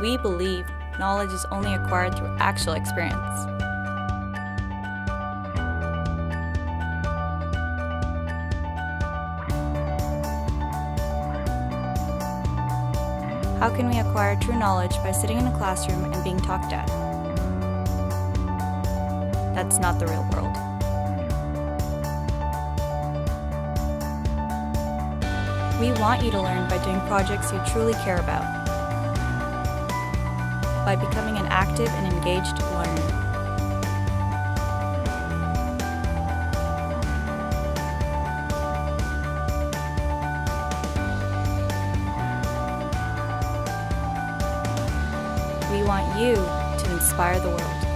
We believe knowledge is only acquired through actual experience. How can we acquire true knowledge by sitting in a classroom and being talked at? That's not the real world. We want you to learn by doing projects you truly care about, by becoming an active and engaged learner. We want you to inspire the world.